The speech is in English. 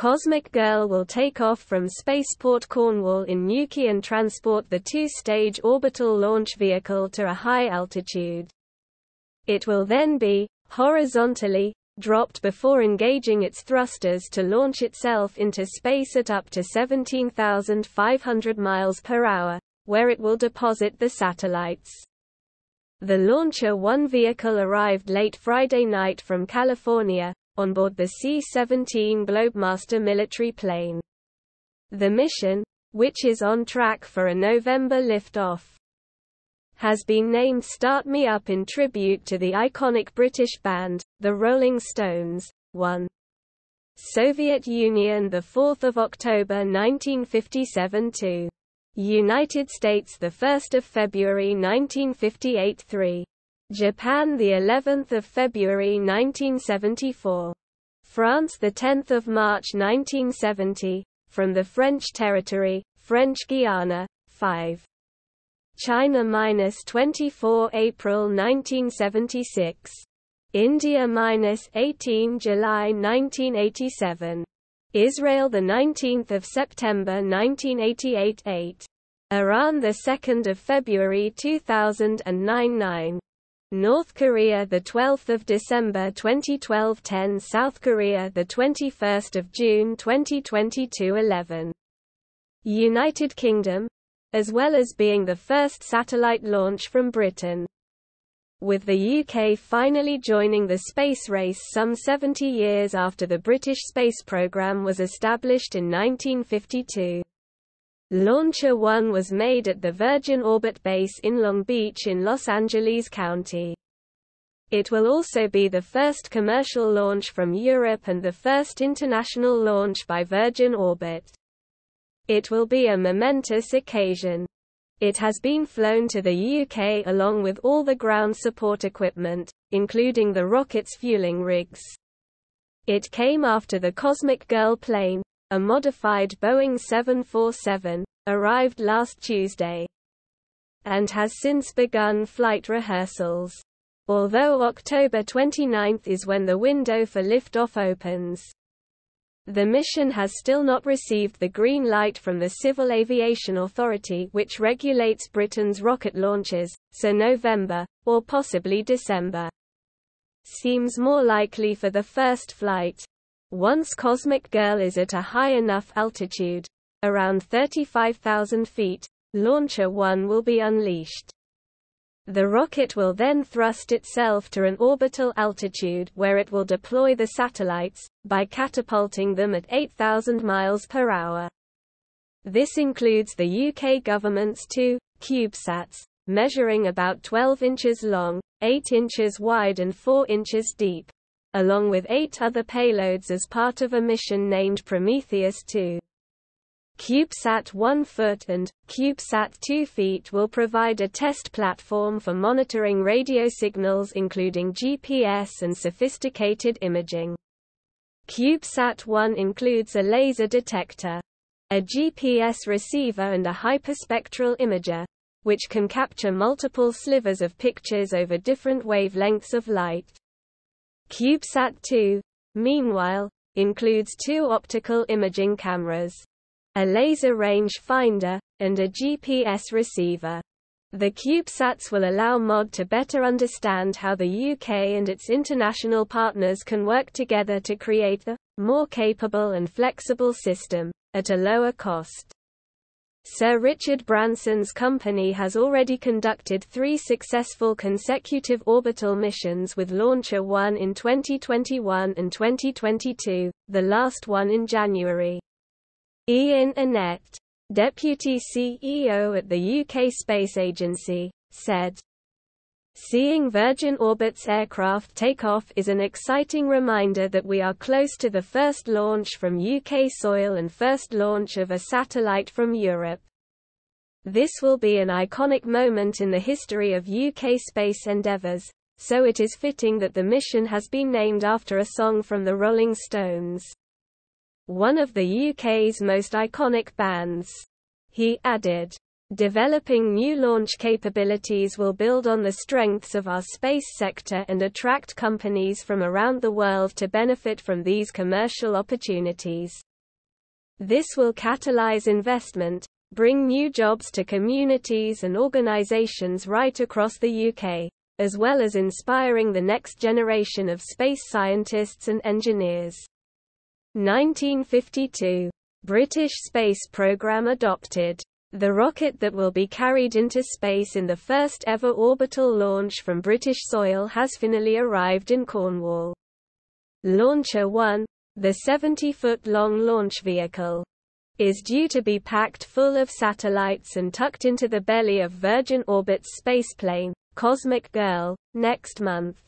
Cosmic Girl will take off from Spaceport Cornwall in Newquay and transport the two-stage orbital launch vehicle to a high altitude. It will then be, horizontally, dropped before engaging its thrusters to launch itself into space at up to 17,500 miles per hour, where it will deposit the satellites. The LauncherOne vehicle arrived late Friday night from California, on board the C-17 Globemaster military plane. The mission, which is on track for a November liftoff, has been named Start Me Up in tribute to the iconic British band, the Rolling Stones. 1. Soviet Union 4 October 1957 2. United States 1 February 1958 3. Japan the 11th of February 1974. France the 10th of March 1970 from the French territory French Guiana 5 China minus 24 April 1976. India minus 18 July 1987. Israel the 19th of September 1988 8. Iran the 2nd of February 2009 9. North Korea the 12th of December 2012 10 South Korea the 21st of June 2022 11 United Kingdom as well as being the first satellite launch from Britain. With the UK finally joining the space race some 70 years after the British space programme was established in 1952. LauncherOne was made at the Virgin Orbit base in Long Beach in Los Angeles County. It will also be the first commercial launch from Europe and the first international launch by Virgin Orbit. It will be a momentous occasion. It has been flown to the UK along with all the ground support equipment, including the rocket's fueling rigs. It came after the Cosmic Girl plane, a modified Boeing 747, arrived last Tuesday and has since begun flight rehearsals. Although October 29 is when the window for liftoff opens. The mission has still not received the green light from the Civil Aviation Authority which regulates Britain's rocket launches, so November, or possibly December, seems more likely for the first flight. Once Cosmic Girl is at a high enough altitude, around 35,000 feet, LauncherOne will be unleashed. The rocket will then thrust itself to an orbital altitude where it will deploy the satellites, by catapulting them at 8,000 miles per hour. This includes the UK government's two CubeSats, measuring about 12 inches long, 8 inches wide and 4 inches deep, along with eight other payloads as part of a mission named Prometheus 2. CubeSat 1 foot and CubeSat 2 feet will provide a test platform for monitoring radio signals including GPS and sophisticated imaging. CubeSat 1 includes a laser detector, a GPS receiver and a hyperspectral imager, which can capture multiple slivers of pictures over different wavelengths of light. CubeSat 2, meanwhile, includes two optical imaging cameras a laser range finder, and a GPS receiver. The CubeSats will allow MOD to better understand how the UK and its international partners can work together to create a more capable and flexible system, at a lower cost. Sir Richard Branson's company has already conducted three successful consecutive orbital missions with LauncherOne in 2021 and 2022, the last one in January. Ian Annett, deputy CEO at the UK Space Agency, said, Seeing Virgin Orbit's aircraft take off is an exciting reminder that we are close to the first launch from UK soil and first launch of a satellite from Europe. This will be an iconic moment in the history of UK space endeavours, so it is fitting that the mission has been named after a song from the Rolling Stones one of the UK's most iconic bands. He added, Developing new launch capabilities will build on the strengths of our space sector and attract companies from around the world to benefit from these commercial opportunities. This will catalyze investment, bring new jobs to communities and organizations right across the UK, as well as inspiring the next generation of space scientists and engineers. 1952. British space program adopted. The rocket that will be carried into space in the first ever orbital launch from British soil has finally arrived in Cornwall. LauncherOne, the 70-foot-long launch vehicle, is due to be packed full of satellites and tucked into the belly of Virgin Orbit's spaceplane, Cosmic Girl, next month.